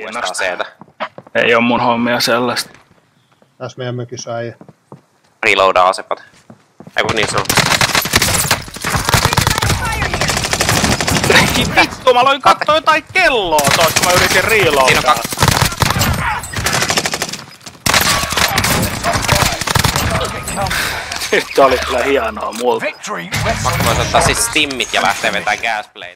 uudesta aseeta. Ei oo mun hommia sellaista. Tässä meidän mökissä äijä. Reloadaa asepat. Ei kun niin se on. Vittu, mä aloin kattoo jotain kelloa tois, kun mä yritin reloadaa. Siinä on reloadaa. kaksi. Nyt oli kyllä hienoa multa. Victory rests Pakko voisi ottaa siis stimmit ja lähteä vetää gasplay.